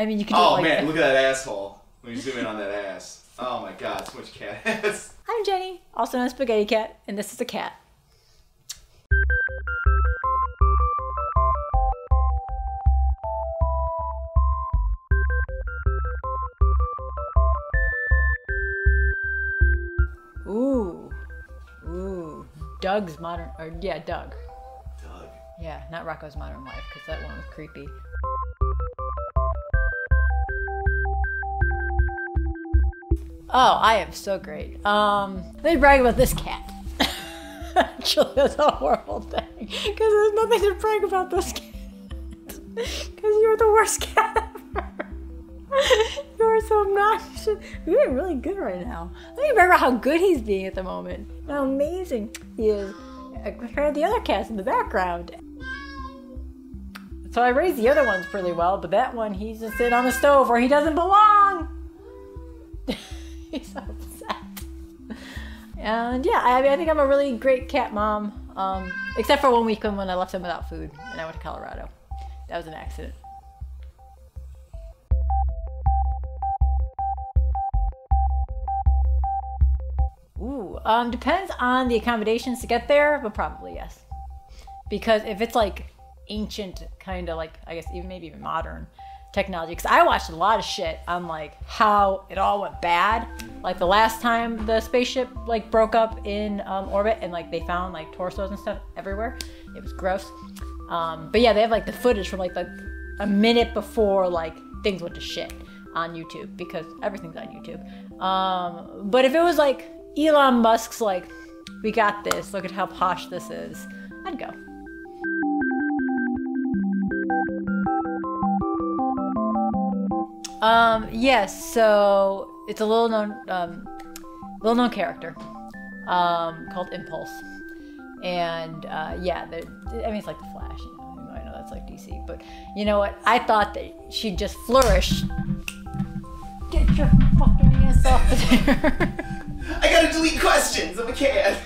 I mean, you can do Oh it like man, look at that asshole. Let me zoom in on that ass. Oh my god, so much cat ass. I'm Jennie, also known as Spaghetti Cat, and this is a cat. Ooh. Ooh. Doug's modern, or yeah, Doug. Doug. Yeah, not Rocko's Modern Life, because that one was creepy. Oh, I am so great. Um, let me brag about this cat. Actually, that's a horrible thing, because there's nothing to brag about this cat. Because you're the worst cat ever. You're so obnoxious. You're doing really good right now. Let me about how good he's being at the moment. How amazing he is compared to the other cats in the background. So I raised the other ones pretty well, but that one, he's just sitting on the stove where he doesn't belong. He's upset. And yeah, I, mean, I think I'm a really great cat mom. Um, except for one week when I left him without food and I went to Colorado. That was an accident. Ooh, um, depends on the accommodations to get there, but probably yes. Because if it's like ancient, kind of like, I guess even maybe even modern technology, because I watched a lot of shit on like how it all went bad. Like the last time the spaceship like broke up in um, orbit and like they found like torsos and stuff everywhere. It was gross. Um, but yeah, they have like the footage from like the a minute before like things went to shit on YouTube because everything's on YouTube. Um, but if it was like Elon Musk's like, we got this, look at how posh this is, I'd go. Um, yes, so it's a little known, um, little known character, um, called Impulse. And, uh, yeah, I mean, it's like the Flash, you know, I know that's like DC, but you know what? I thought that she'd just flourish. Get your fucking ass off of there. I gotta delete questions. I'm a cat.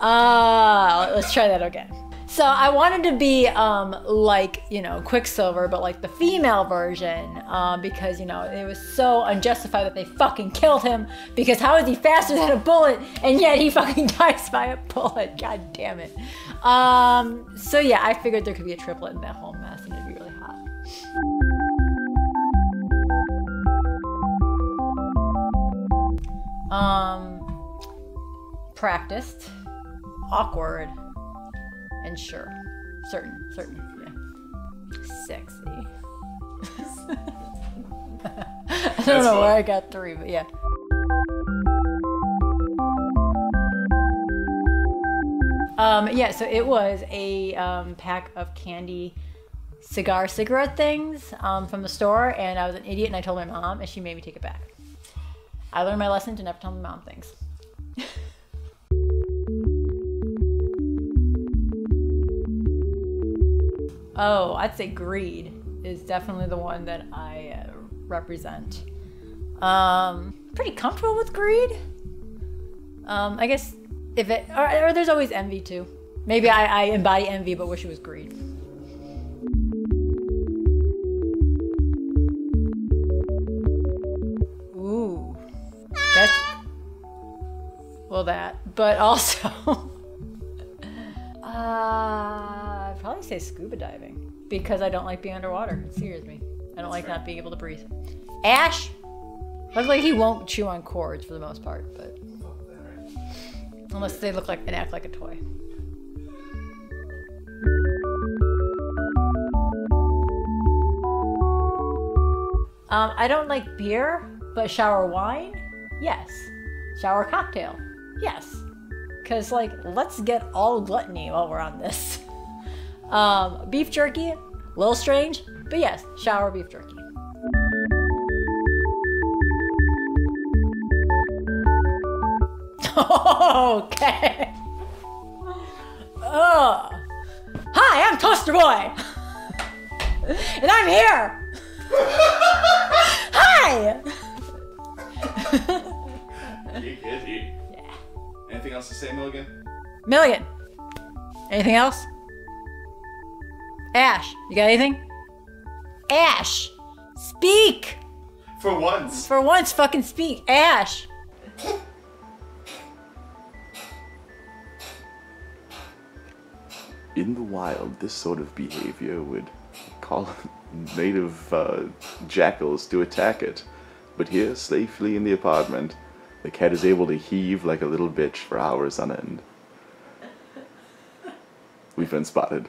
Uh, let's try that again. So I wanted to be um, like you know Quicksilver, but like the female version, um, because you know it was so unjustified that they fucking killed him. Because how is he faster than a bullet, and yet he fucking dies by a bullet? God damn it. Um, so yeah, I figured there could be a triplet in that whole mess, and it'd be really hot. Um, practiced, awkward, and sure. Certain, certain, yeah. Sexy. I don't know where I got three, but yeah. Um, yeah, so it was a um, pack of candy cigar cigarette things um, from the store, and I was an idiot, and I told my mom, and she made me take it back. I learned my lesson to never tell my mom things. Oh, I'd say greed is definitely the one that I uh, represent. Um, pretty comfortable with greed. Um, I guess if it, or, or there's always envy too. Maybe I, I embody envy, but wish it was greed. Ooh, that's well that, but also, Say scuba diving because I don't like being underwater. It scares me. I don't like not being able to breathe. Ash, looks like he won't chew on cords for the most part, but unless they look like and act like a toy. Um, I don't like beer, but shower wine, yes. Shower cocktail, yes. Cause like, let's get all gluttony while we're on this. Um, beef jerky, a little strange, but yes, shower beef jerky. okay. Ugh. Hi, I'm Toaster Boy. and I'm here. Hi. Yeah. Anything else to say, Milligan? Milligan. Anything else? Ash, you got anything? Ash, Speak! For once. For once, fucking speak. Ash! In the wild, this sort of behavior would call native uh, jackals to attack it. But here, safely in the apartment, the cat is able to heave like a little bitch for hours on end. We've been spotted.